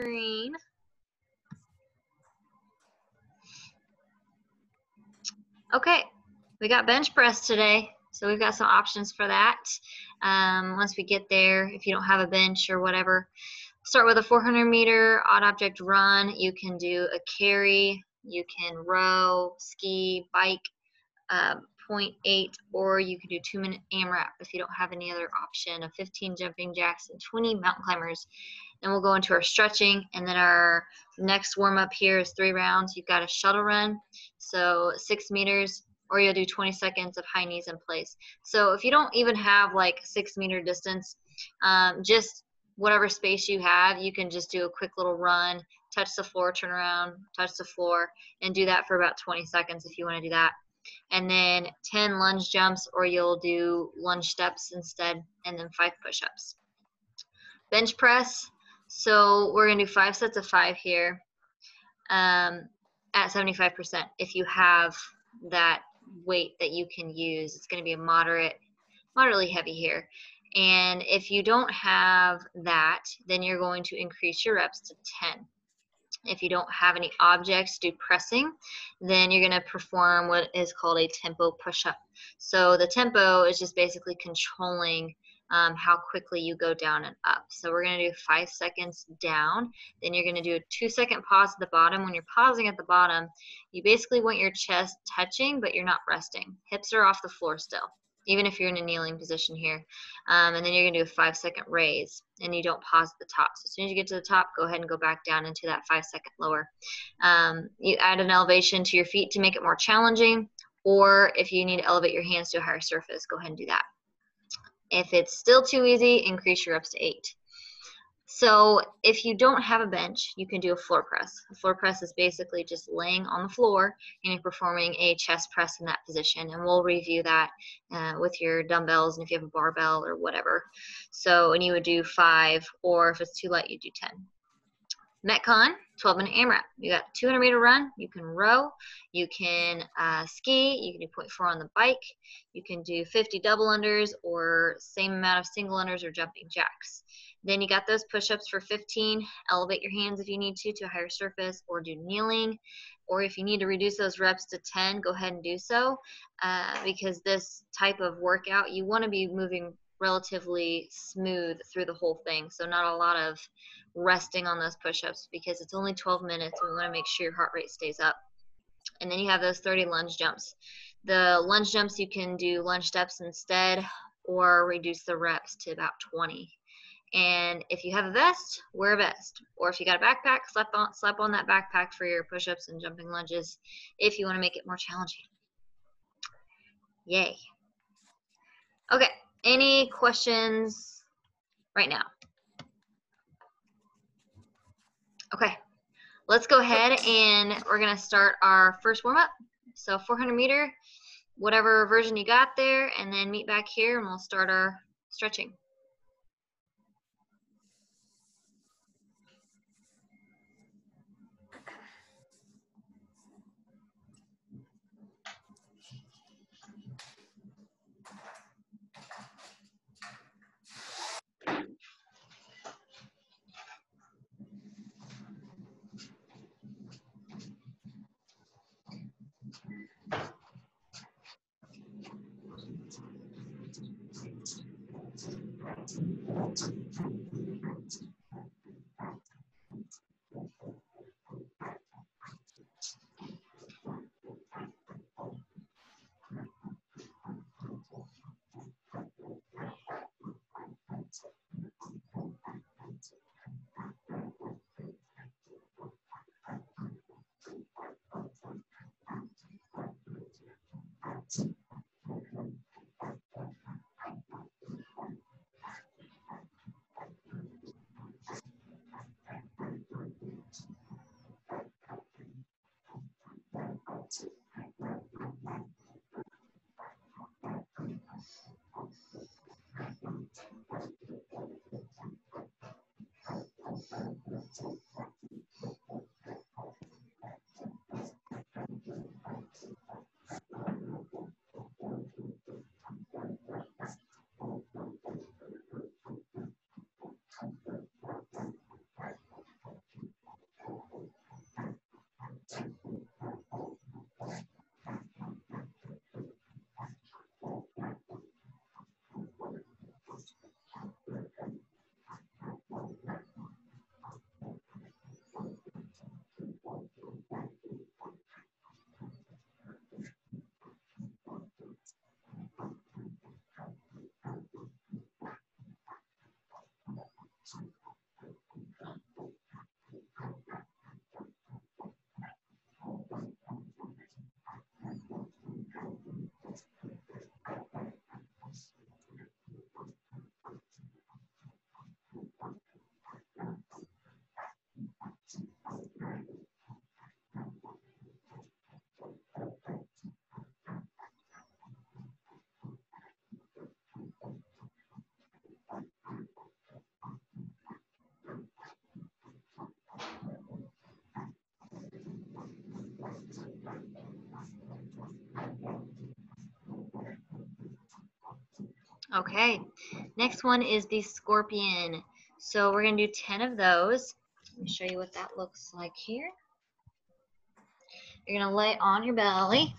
screen. Okay, we got bench press today. So we've got some options for that. Um, once we get there, if you don't have a bench or whatever, start with a 400 meter odd object run. You can do a carry, you can row, ski, bike, uh, 0.8, or you can do two minute AMRAP if you don't have any other option of 15 jumping jacks and 20 mountain climbers. Then we'll go into our stretching, and then our next warm up here is three rounds. You've got a shuttle run, so six meters, or you'll do 20 seconds of high knees in place. So if you don't even have like six meter distance, um, just whatever space you have, you can just do a quick little run, touch the floor, turn around, touch the floor, and do that for about 20 seconds if you want to do that. And then 10 lunge jumps, or you'll do lunge steps instead, and then five push ups. Bench press, so we're gonna do five sets of five here um, at 75%. If you have that weight that you can use, it's gonna be a moderate, moderately heavy here. And if you don't have that, then you're going to increase your reps to 10. If you don't have any objects do pressing, then you're going to perform what is called a tempo push-up. So the tempo is just basically controlling um, how quickly you go down and up. So we're to do five seconds down. Then you're to do a two second pause at the bottom. When you're pausing at the bottom, you basically want your chest touching, but you're not resting. Hips are off the floor still, even if you're in a kneeling position here. Um, and then you're to do a five second raise, and you don't pause at the top. So as soon as you get to the top, go ahead and go back down into that five second lower. Um, you add an elevation to your feet to make it more challenging, or if you need to elevate your hands to a higher surface, go ahead and do that. If it's still too easy, increase your reps to eight. So if you don't have a bench, you can do a floor press. A floor press is basically just laying on the floor and you're performing a chest press in that position. And we'll review that uh, with your dumbbells and if you have a barbell or whatever. So, and you would do five, or if it's too light, you do 10. Metcon, 12 minute AMRAP. You got 200 meter run, you can row, you can uh, ski, you can do 0.4 on the bike, you can do 50 double unders or same amount of single unders or jumping jacks. Then you got those push ups for 15. Elevate your hands if you need to to a higher surface or do kneeling. Or if you need to reduce those reps to 10, go ahead and do so uh, because this type of workout, you want to be moving relatively smooth through the whole thing. So, not a lot of resting on those push ups because it's only 12 minutes and we want to make sure your heart rate stays up. And then you have those 30 lunge jumps. The lunge jumps, you can do lunge steps instead or reduce the reps to about 20. And if you have a vest, wear a vest. Or if you got a backpack, slap on, slap on that backpack for your push ups and jumping lunges if you want to make it more challenging. Yay. Okay, any questions right now? Okay, let's go ahead and we're gonna start our first warm up. So 400 meter, whatever version you got there, and then meet back here and we'll start our stretching. Thank you. Okay, next one is the scorpion. So we're gonna do 10 of those. Let me show you what that looks like here. You're gonna lay on your belly.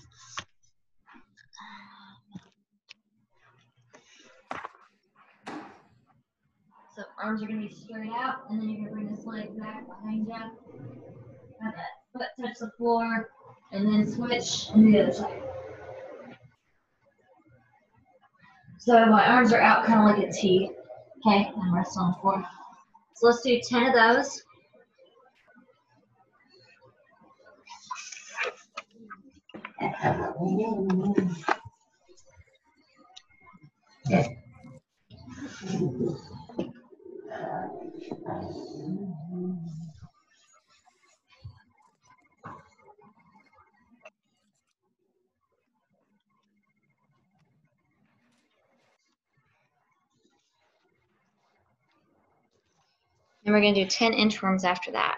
So arms are gonna be straight out, and then you're gonna bring this leg back behind you. Have that foot touch the floor, and then switch and the other side. So my arms are out kind of like a T. Okay, and rest on the floor. So let's do 10 of those. And we're going to do 10 inchworms after that.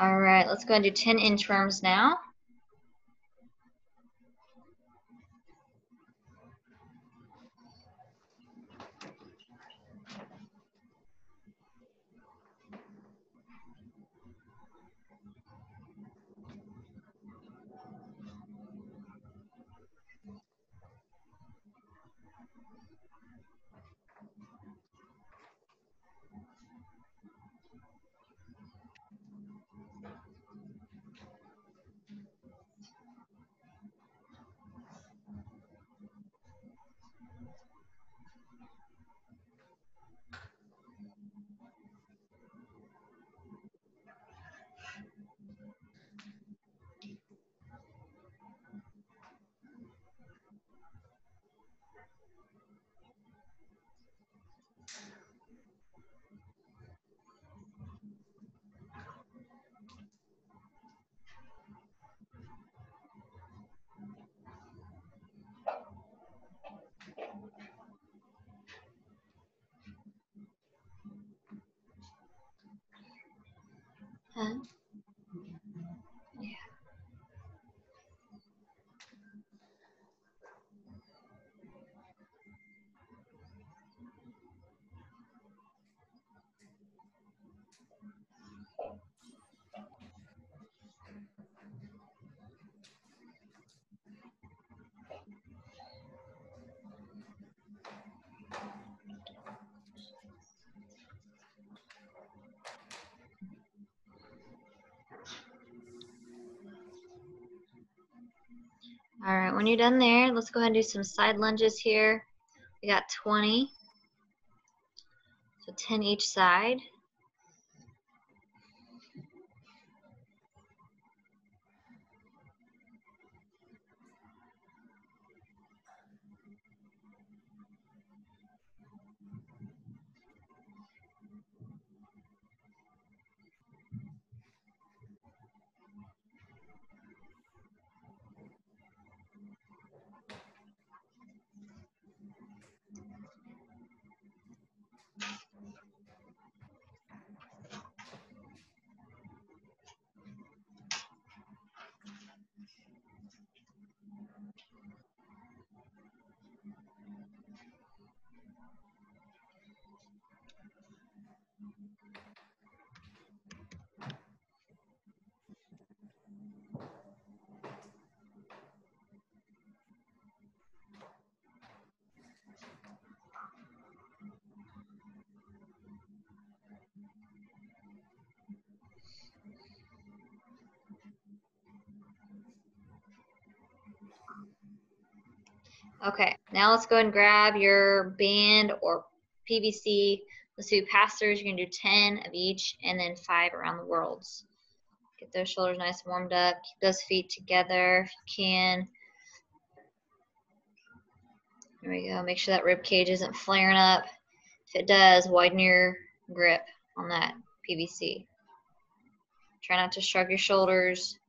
All right, let's go and do 10 inchworms now. All right, when you're done there, let's go ahead and do some side lunges here. We got 20, so 10 each side. Okay, now let's go and grab your band or PVC. Let's do pass-throughs. You're gonna do 10 of each and then five around the worlds. Get those shoulders nice and warmed up. Keep those feet together if you can. There we go. Make sure that rib cage isn't flaring up. If it does, widen your grip on that PVC. Try not to shrug your shoulders.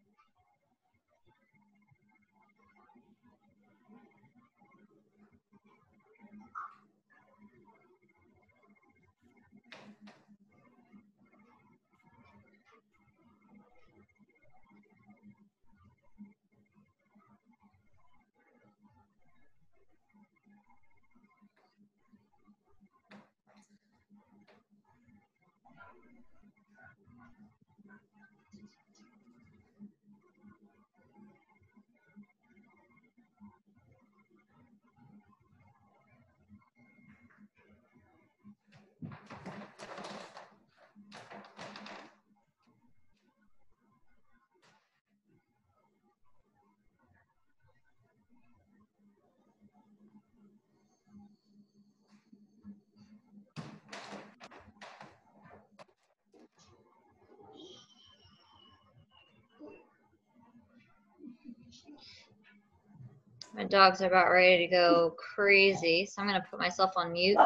My dogs are about ready to go crazy, so I'm gonna put myself on mute.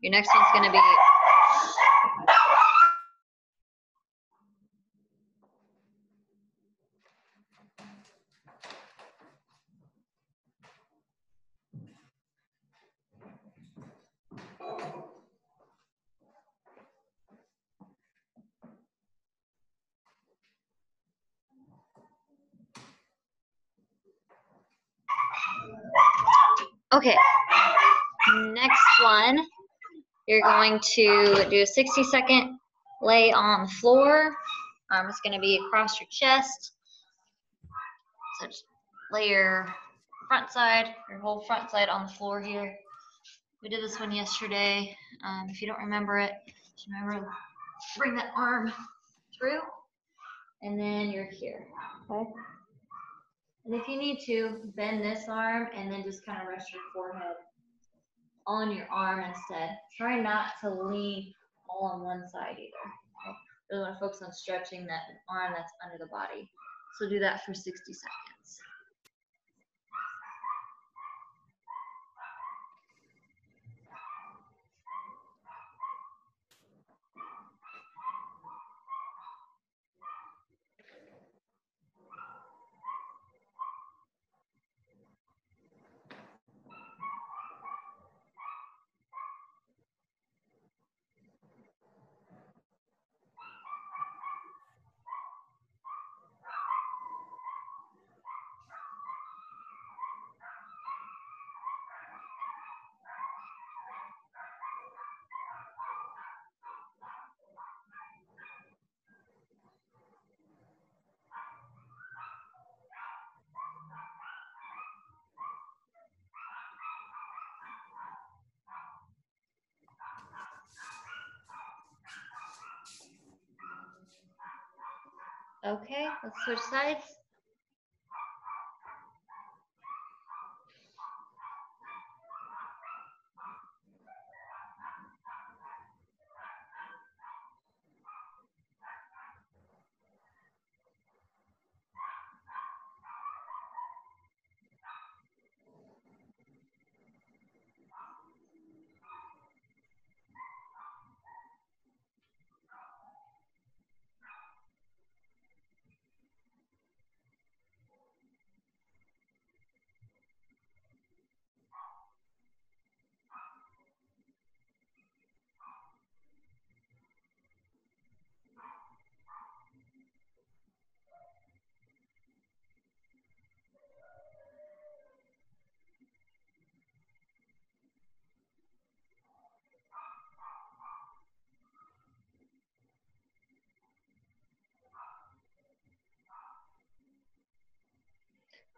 Your next one's gonna be Okay, next one, you're going to do a 60 second lay on the floor. Arm going to be across your chest. So just lay your front side, your whole front side on the floor here. We did this one yesterday. Um, if you don't remember it, remember bring that arm through, and then you're here. Okay. And if you need to, bend this arm and then just kind of rest your forehead on your arm instead. Try not to lean all on one side either. Okay? Really want to focus on stretching that arm that's under the body. So do that for 60 seconds. Okay, let's switch sides.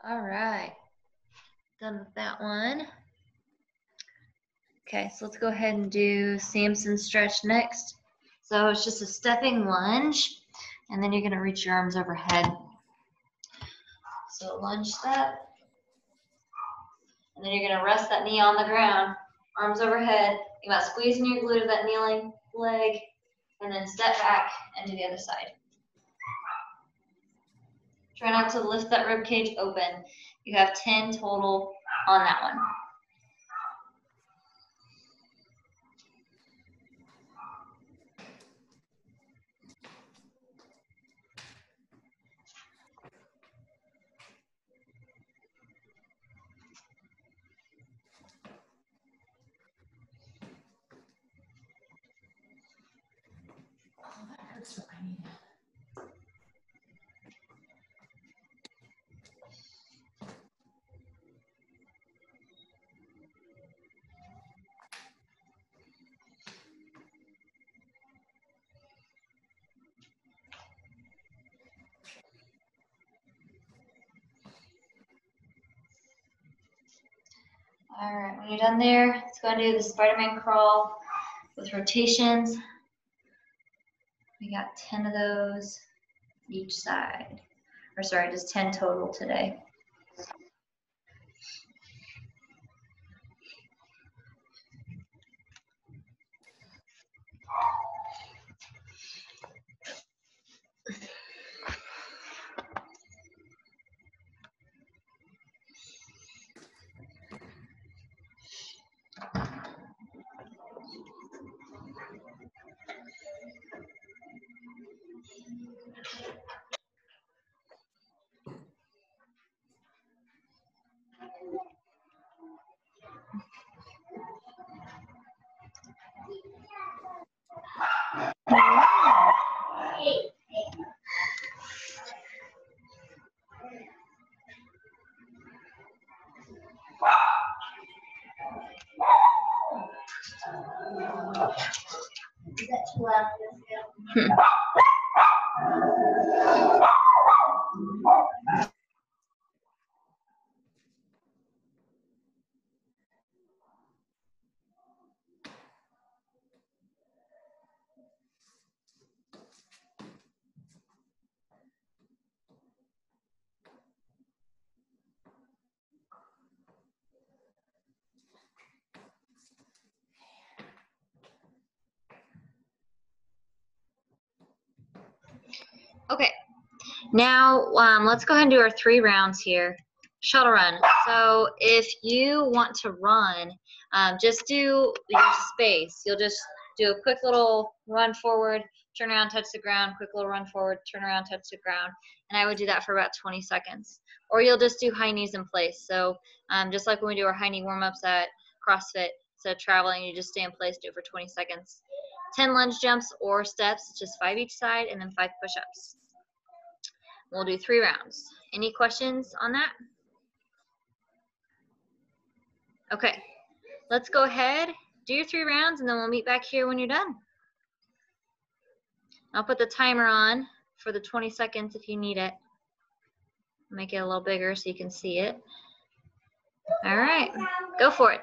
All right, done with that one. Okay, so let's go ahead and do Samson stretch next. So it's just a stepping lunge, and then you're gonna reach your arms overhead. So lunge step, And then you're gonna rest that knee on the ground, arms overhead. Think about squeezing your glute of that kneeling leg, and then step back and do the other side. Try not to lift that rib cage open. You have 10 total on that one. Oh, hurts. I need All right, when you're done there, let's go and do the Spider-Man crawl with rotations. We got 10 of those each side. Or sorry, just 10 total today. Okay, now um, let's go ahead and do our three rounds here. Shuttle run. So if you want to run, um, just do your space. You'll just do a quick little run forward, turn around, touch the ground, quick little run forward, turn around, touch the ground. And I would do that for about 20 seconds. Or you'll just do high knees in place. So um, just like when we do our high knee warm-ups at CrossFit, so traveling, you just stay in place, do it for 20 seconds. 10 lunge jumps or steps, just five each side, and then five push-ups. We'll do three rounds. Any questions on that? Okay, let's go ahead, do your three rounds, and then we'll meet back here when you're done. I'll put the timer on for the 20 seconds if you need it. Make it a little bigger so you can see it. All right, go for it.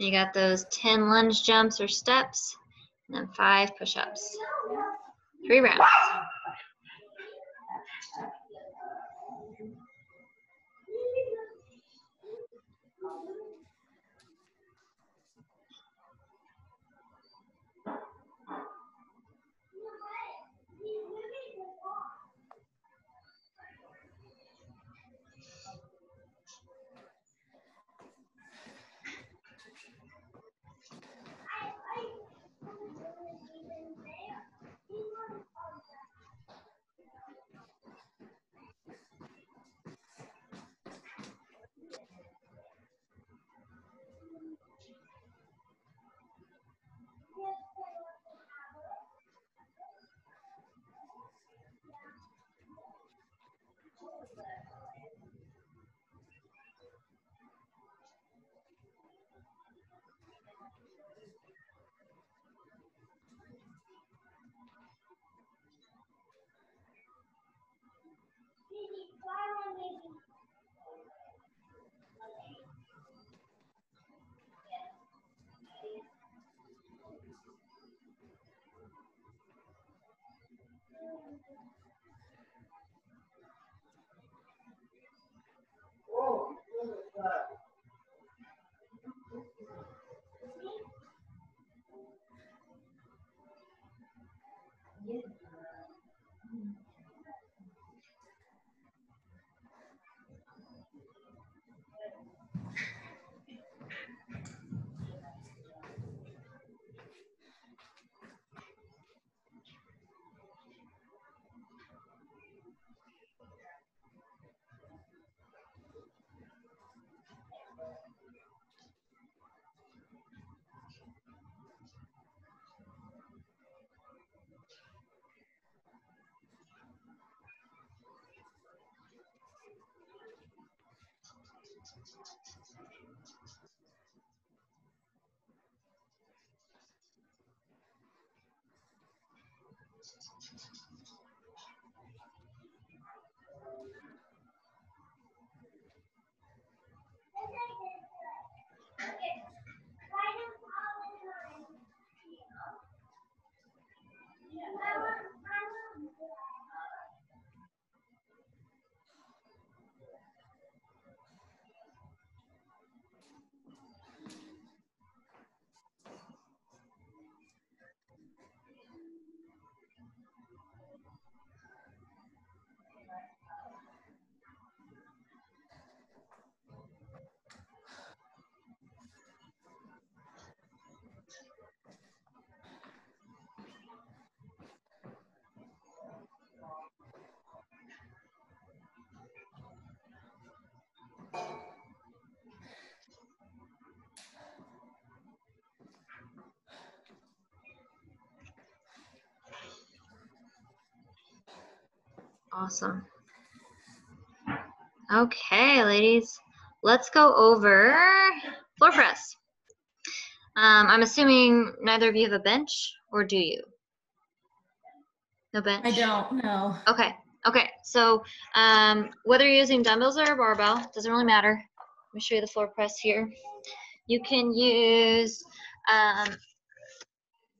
You got those 10 lunge jumps or steps, and then five push-ups. Three rounds. Thank you. Awesome. Okay, ladies, let's go over floor press. Um, I'm assuming neither of you have a bench, or do you? No bench? I don't know. Okay, okay. So um, whether you're using dumbbells or a barbell, doesn't really matter. Let me show you the floor press here. You can use, um,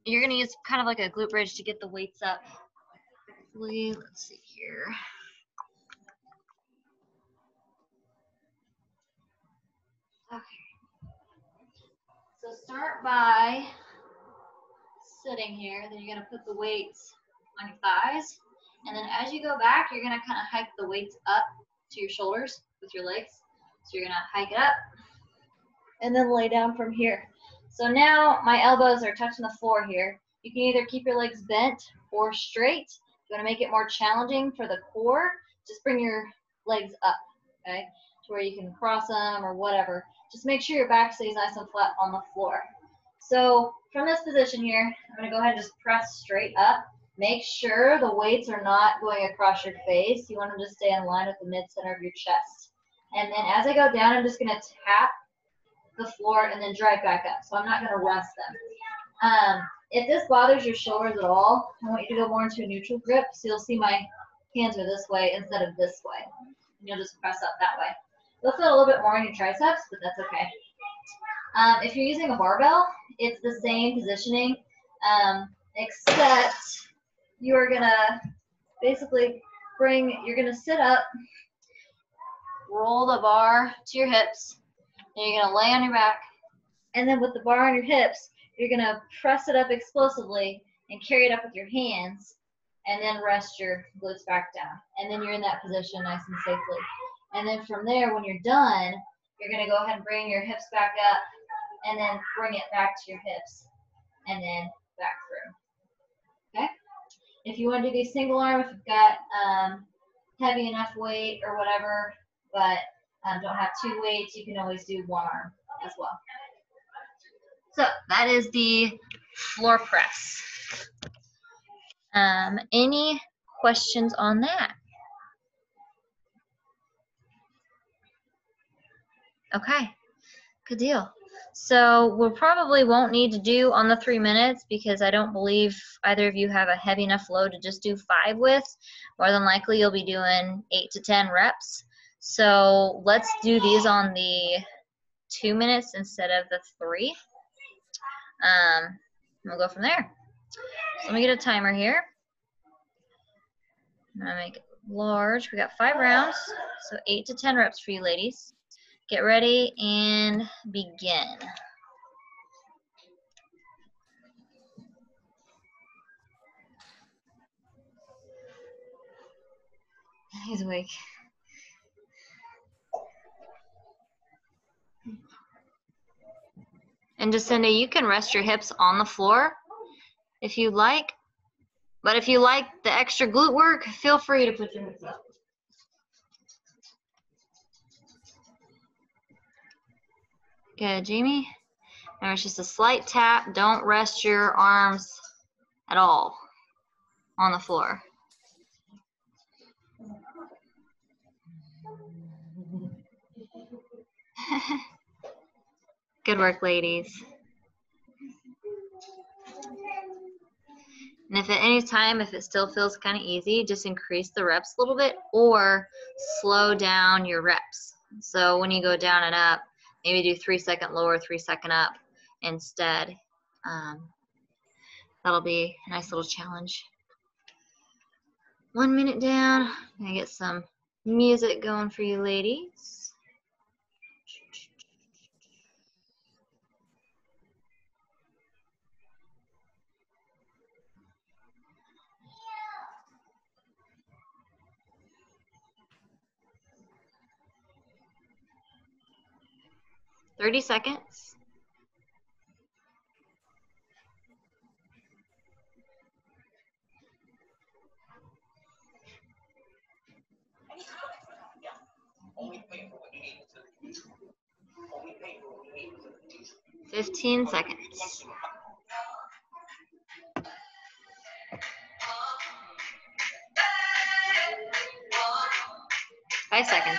you're gonna use kind of like a glute bridge to get the weights up. Let's see here. Okay. So start by sitting here, then you're gonna put the weights on your thighs. And then as you go back, you're gonna kind of hike the weights up to your shoulders with your legs. So you're gonna hike it up and then lay down from here. So now my elbows are touching the floor here. You can either keep your legs bent or straight. You wanna make it more challenging for the core, just bring your legs up, okay? To where you can cross them or whatever. Just make sure your back stays nice and flat on the floor. So from this position here, I'm gonna go ahead and just press straight up. Make sure the weights are not going across your face. You want them to stay in line with the mid center of your chest. And then as I go down, I'm just gonna tap the floor and then drive back up. So I'm not gonna rest them. Um, if this bothers your shoulders at all, I want you to go more into a neutral grip. So you'll see my hands are this way instead of this way. And you'll just press up that way. You'll feel a little bit more in your triceps, but that's okay. Um, if you're using a barbell, it's the same positioning, um, except you are gonna basically bring, you're gonna sit up, roll the bar to your hips, and you're gonna lay on your back, and then with the bar on your hips, you're gonna press it up explosively and carry it up with your hands, and then rest your glutes back down. And then you're in that position nice and safely. And then from there, when you're done, you're gonna go ahead and bring your hips back up, and then bring it back to your hips, and then back through. Okay? If you want to do these single arm, if you've got um, heavy enough weight or whatever, but um, don't have two weights, you can always do one arm as well. So that is the floor press. Um, any questions on that? Okay, good deal. So we probably won't need to do on the three minutes because I don't believe either of you have a heavy enough load to just do five with. More than likely you'll be doing eight to 10 reps. So let's do these on the two minutes instead of the three. Um, we'll go from there. So let me get a timer here. I'm gonna make it large. We got five rounds, so eight to 10 reps for you ladies. Get ready and begin. He's awake. And Jacinda, you can rest your hips on the floor if you like. But if you like the extra glute work, feel free to put your hips up. Good, Jamie. Now it's just a slight tap. Don't rest your arms at all on the floor. Good work, ladies. And if at any time, if it still feels kind of easy, just increase the reps a little bit or slow down your reps. So when you go down and up, maybe do three second lower, three second up instead. Um, that'll be a nice little challenge. One minute down, gonna get some music going for you ladies. Thirty seconds. Fifteen seconds. Five seconds.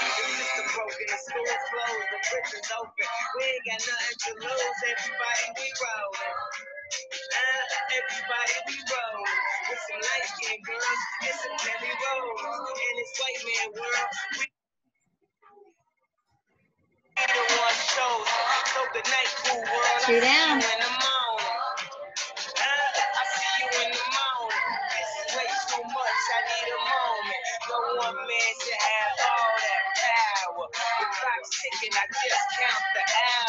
The system broken, the school closed, the prison's open. We ain't got nothing to lose. Everybody we rollin'. Uh, everybody we roll. With some light skinned girls and some Kelly Rowlands. In this white man world, we the one chosen. So good night, cool world. Two down. In the morning. Uh, I see you in the morning. This is way too much. I need a moment. No one man should have I just count the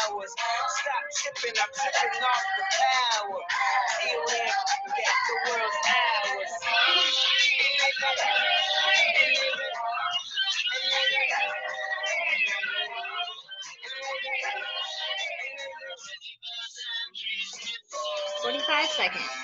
hours. Stop tripping. I'm tripping off the power. The world's. Forty-five seconds.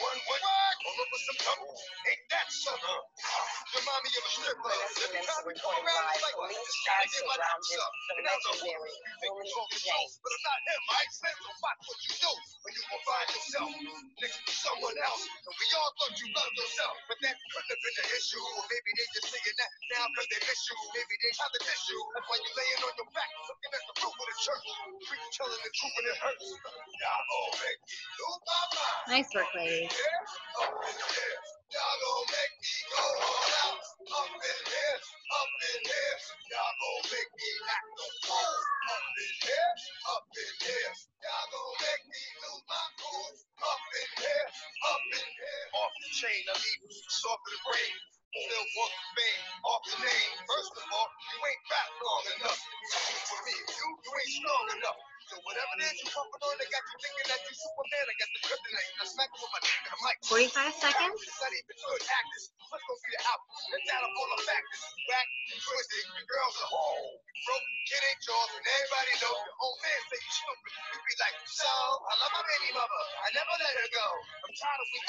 one one all over some trouble. Ain't that something? Remind me of a stripper. Every time we go around, it's like this guy get my nuts up. And I know you think you're talking sauce, but I'm not him. I explain so watch what you do when you will find yourself next to someone else. And we all thought you loved yourself, but that couldn't have been the issue. Or maybe they just saying that now because they miss you. Maybe they trying to diss you. That's why you laying on your back, looking at the roof of the church. Preach telling the truth and it hurts. Y'all gon' make me lose my mind. Nice work, ladies. Name. First of all, you ain't rap long enough. For me, you, you ain't strong enough. So whatever it is you pumping on, they got you thinking that you Superman. I got the kryptonite. I smack with my dick and I'm like, 45 seconds. it's not even good actors. Let's go see the out. Let's down up all the factors. Whack, twisted, your girls are whole. Broke, kid ain't yours, and everybody knows your old man say you stupid. You be like, so, I love my baby mother. I never let her go. I'm tired of weak.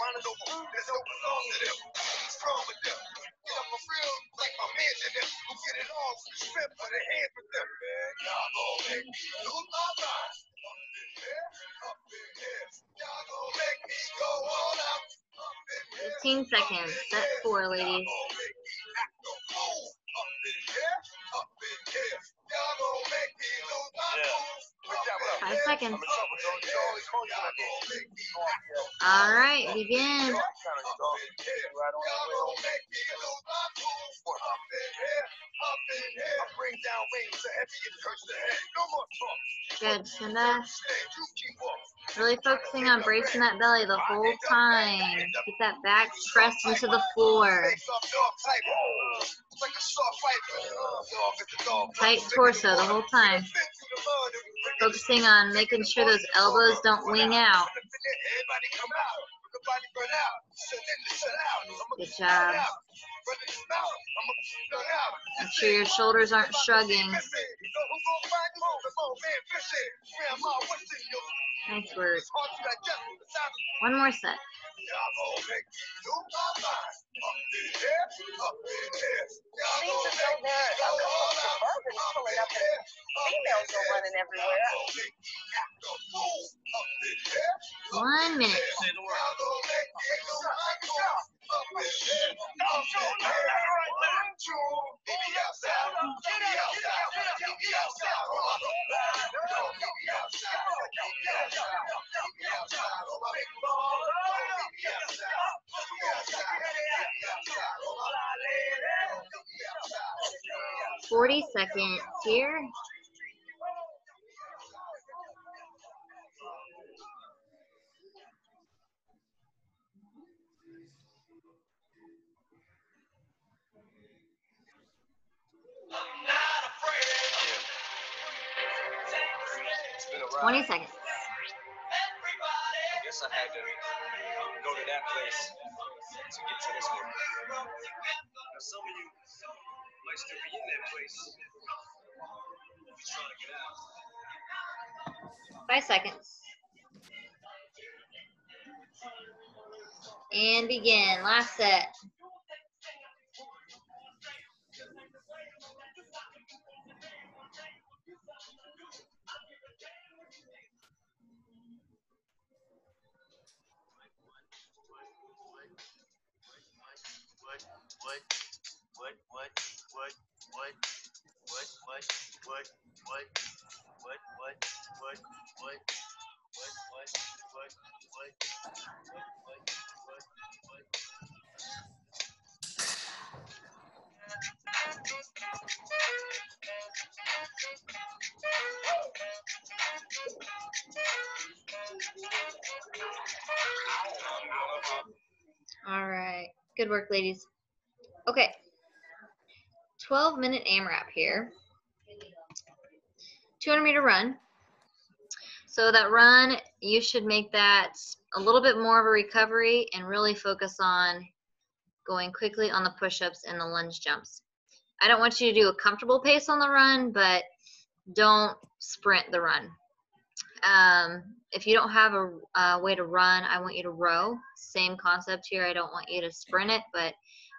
Wanna know who this don't belong to them. What's wrong with them? Get up a real like my man to them. Who get it all with the strip of the hand with them. 15 seconds. Set four, ladies. Five seconds. All right, begin. Good, Cinda. Really focusing on bracing that belly the whole time. Keep that back pressed into the floor. Tight torso the whole time. Focusing on making sure those elbows don't wing out. Good job. Make sure your shoulders aren't shrugging. One more set. 40 seconds here. Five seconds. And begin. Last set. All right. Good work, ladies. Okay. 12 minute AMRAP here. 200 meter run. So that run, you should make that a little bit more of a recovery and really focus on going quickly on the push-ups and the lunge jumps. I don't want you to do a comfortable pace on the run, but don't sprint the run. Um, if you don't have a, a way to run, I want you to row. Same concept here. I don't want you to sprint it, but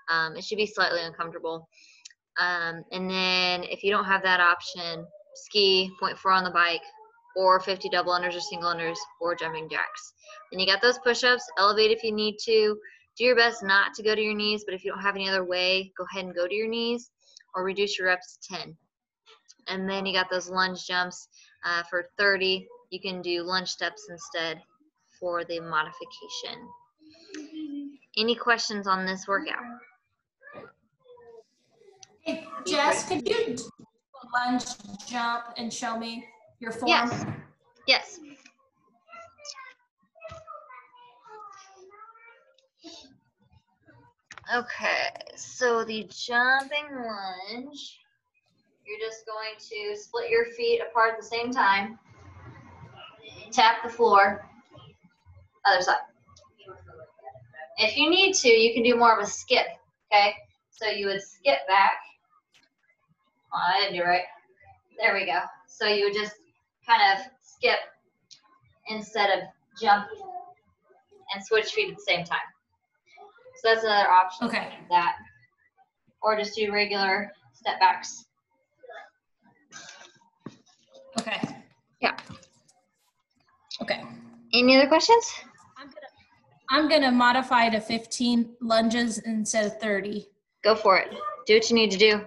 um, it should be slightly uncomfortable. Um, and then if you don't have that option, ski, point four on the bike, or 50 double unders or single unders, or jumping jacks. Then you got those push-ups. Elevate if you need to. Do your best not to go to your knees, but if you don't have any other way, go ahead and go to your knees, or reduce your reps to 10. And then you got those lunge jumps uh, for 30. You can do lunge steps instead for the modification. Any questions on this workout? Hey, Jess, could you do a lunge jump and show me your form? Yes. Yes. Okay, so the jumping lunge, you're just going to split your feet apart at the same time. Tap the floor. Other side. If you need to, you can do more of a skip, okay? So you would skip back. Oh, I didn't do right. There we go. So you would just kind of skip instead of jump and switch feet at the same time. So that's another option. Okay. That. Or just do regular step backs. Okay. Yeah. Okay. Any other questions? I'm gonna, I'm gonna modify to 15 lunges instead of 30. Go for it. Do what you need to do.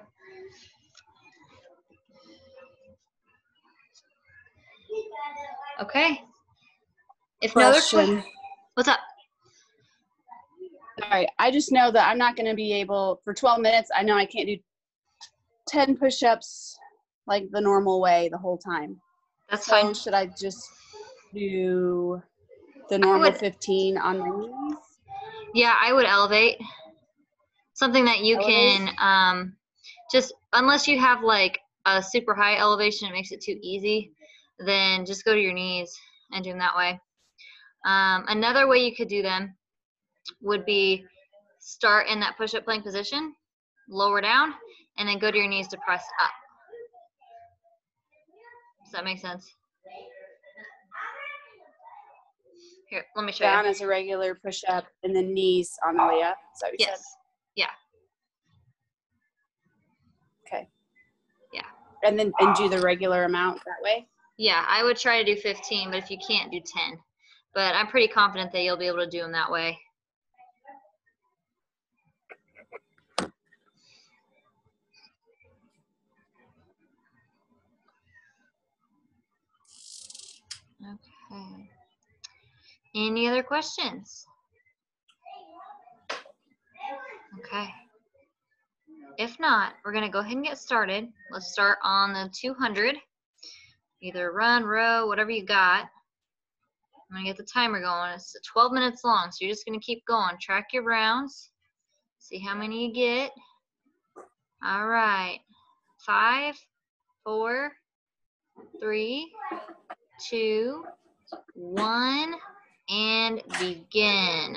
Okay. If no other Question. what's up? All right. I just know that I'm not going to be able for 12 minutes. I know I can't do 10 push-ups like the normal way the whole time. That's So fine. should I just do the normal would- 15 on my knees? Yeah, I would elevate. Something that you Elevate? can um just unless you have like a super high elevation it makes it too easy, then just go to your knees and do them that way. Um, another way you could do them would be start in that push-up plank position, lower down, and then go to your knees to press up. Does that make sense? Here, let me show you. Down as a regular push-up and then knees on the way up. Is you Yes. Yeah. Okay. Yeah. And then and do the regular amount that way? Yeah, I would try to do 15, but if you can't, do 10. But I'm pretty confident that you'll be able to do them that way. Okay. Any other questions? Okay. If not, we're going to go ahead and get started. Let's start on the 200 either run, row, whatever you got. I'm gonna get the timer going. It's 12 minutes long, so you're just gonna keep going. Track your rounds. See how many you get. All right. Five, four, three, two, one, and begin.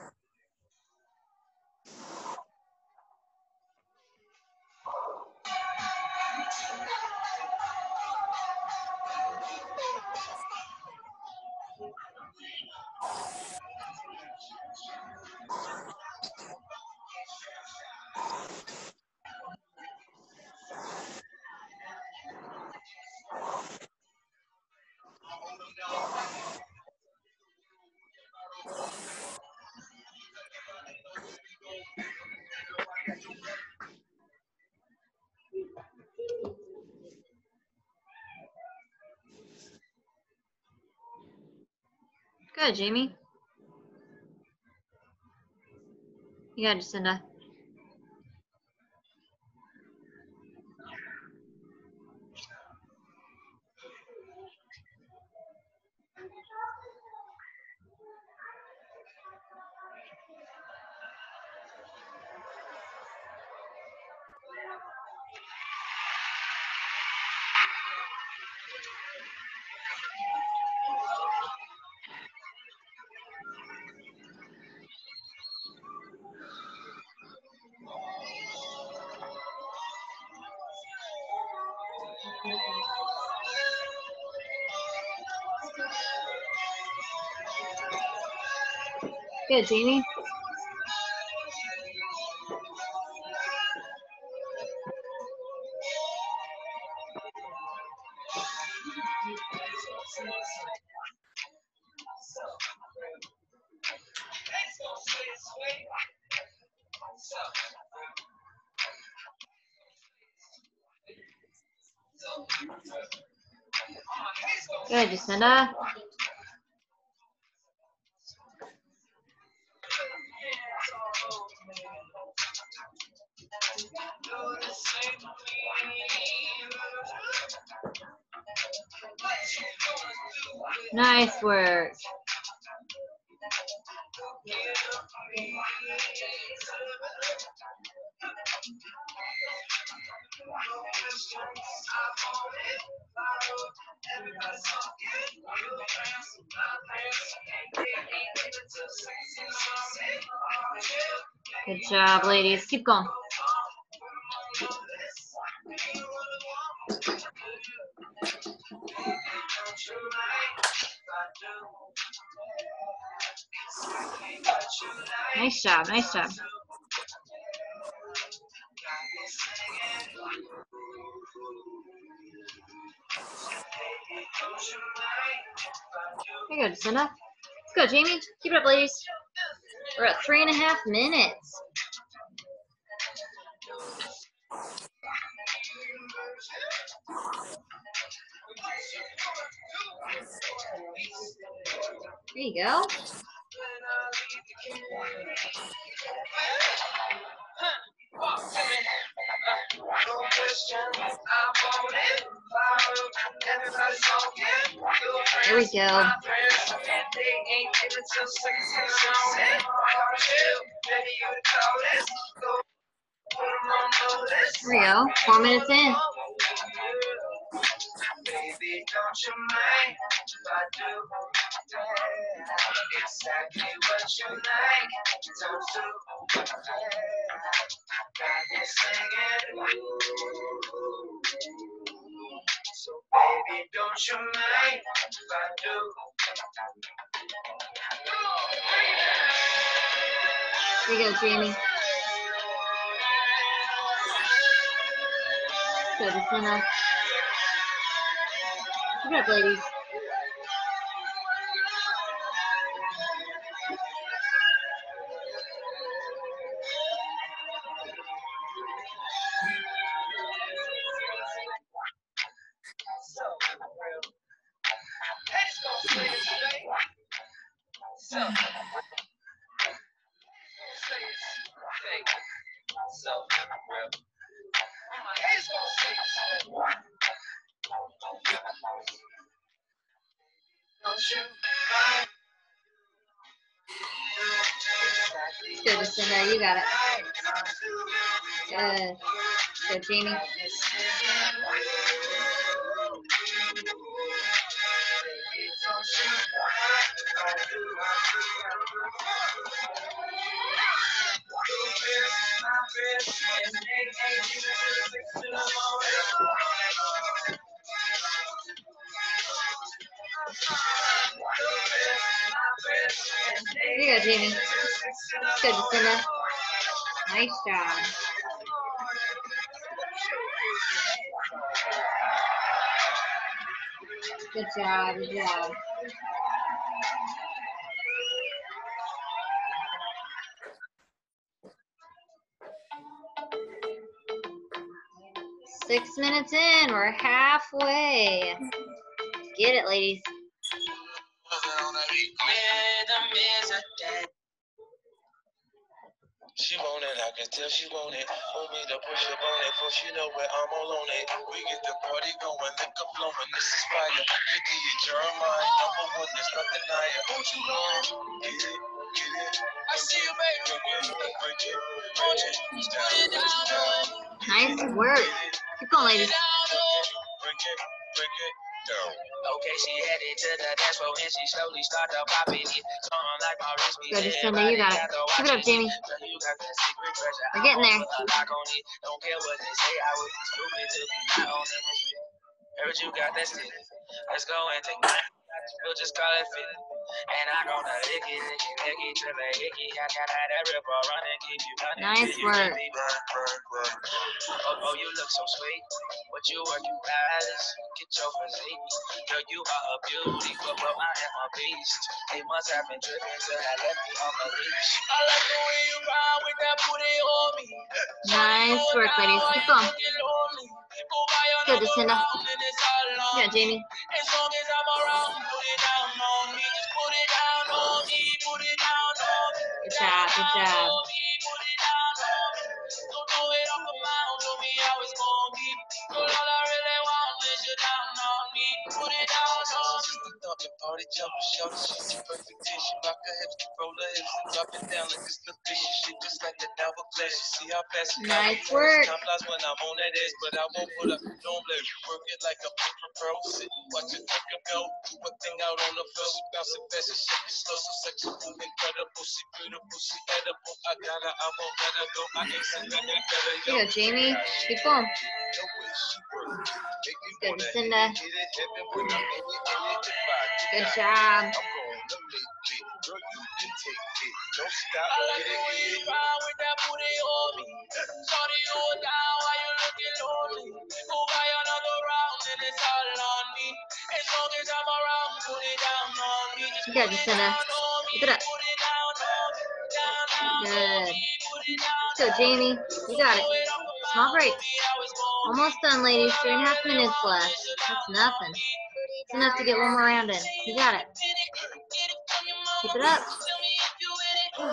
Good, Jamie. You got it, Jacinda. Jamie. Good, Jacinda. Nice work. Good job, ladies. Keep going. Nice job, nice job. Very good, Cinda. Let's go, Jamie. Keep it up, ladies. We're at three and a half minutes. There you go. There we go. There we go. Four minutes in. Baby, don't you mind if I do exactly what you like? Don't do got me singing. ooh. So baby, don't you mind if I do? There you go, Jamie. Good, Jacinda. Keep it up, ladies. Good job. Good job. Six minutes in. We're halfway. Get it, ladies. Rhythm is a dead. She want it, I can tell she want it. Want me to push up on it, for she know where I'm all on it. We get the party going, liquor flowing, this is fire. 50 and Jeremih, number one, there's nothing higher. Won't you run? Get it, get it. I see you, baby. Break it, break it, break it. Put it down, Nice work. Keep going, ladies. break it, break it down. Okay, she headed to the dance floor and she slowly started popping it. Something like my wrist be Good, dead, Jacinda, you got it. Keep it up, Jamie. Girl, you got that secret treasure. We're getting there. I put a lock on it. Don't care what they say, I would be stupid to be not on it. Heard you got that stick. Let's go and take that. We'll just call it fit. And I'm gonna lick it, lick it, lick it till they hickey. I got that ripper running, keep you running. Nice work. Oh, oh, you look so sweet. What you work, you palace. Get your physique. Girl, you are a beauty, but bro, I am a beast. They must have been dripping till I left me on the leash. I like the way you ride with that booty on me. Nice work, ladies. Keep going. Good, Jacinda. Yeah, Jamie. As long as I'm on me. Thumping party jumping, shout she's perfect dish. She rock her hips, roll her hips, and drop it down like it's the fish. Just like the hourglass. You see how fast Nice work. Time flies when I'm on that ass, but I won't put up. Let it work it like a paper pro. Sit watch it take a go. Do a thing out on the floor. She bounce it fast and shake it slow. So sexual, incredible. She beautiful, she edible. I got her, I won't let her go. I ain't seen nothing better. You go, Jamie. Keep going. The way she work, make me Good, wanna Jacinda. hit it heaven when I'm in it, in it, if I Good job. It. Don't stop, I like the way you with that booty. Shorty, down you looking lonely. Go buy another round and it's all on me. As long as I'm around, put it down on me. Just put it down on me. Put it down on me. Good. Go, Jamie. You got it. Small break. Almost done, ladies. Three and a half minutes left. That's nothing. It's enough to get one more round in. You got it. Keep it up. Good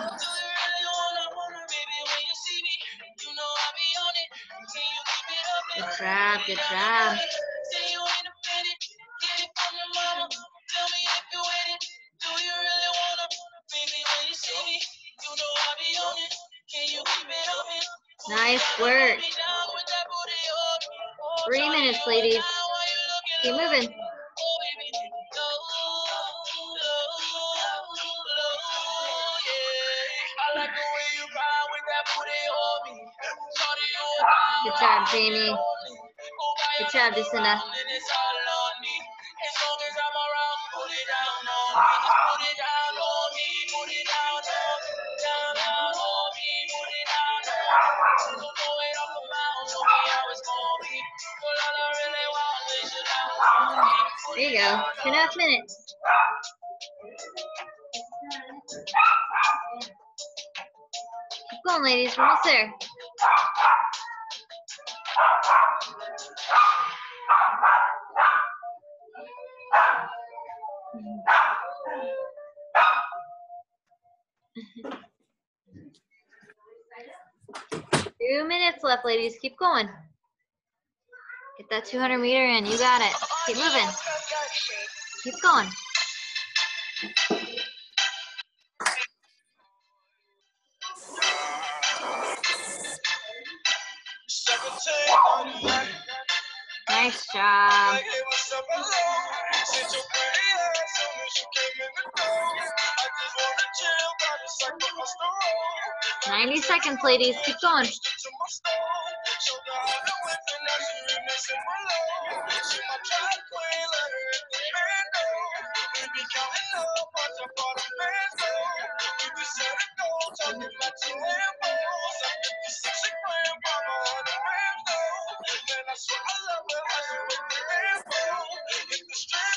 job. Good job. Nice work. Three minutes, ladies. Keep moving. Good job, Jamie. Good job, Jacinda. There you go. Two and a half minutes. Keep going, ladies. We're almost there. Ladies. Keep going. Get that 200 meter in. You got it. Keep moving. Keep going. Nice job. 90 seconds, ladies. Keep going.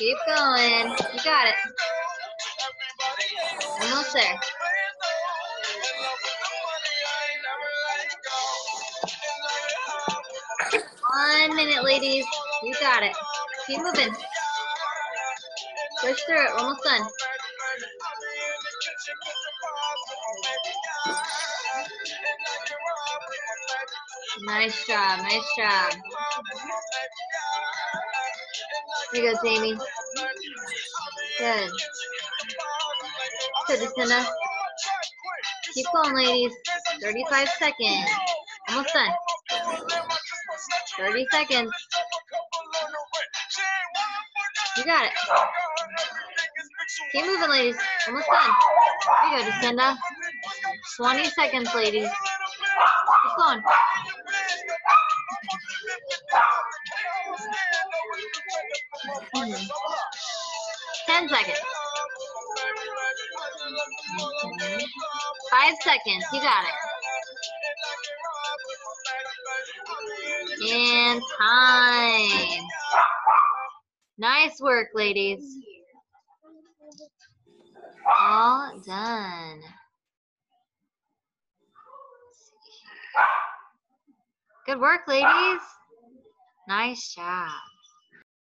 Keep going. You got it. Almost there. One minute, ladies. You got it. Keep moving. Push through it. Almost done. Nice job. Nice job. Here you go, Jamie. Good. Good, Jacinda. Keep going, ladies. 35 seconds. Almost done. 30 seconds. You got it. Keep moving, ladies. Almost done. You go, Jacinda. 20 seconds, ladies. Keep going. Seconds. Five seconds. You got it. And time. Nice work, ladies. All done. Good work, ladies. Nice job.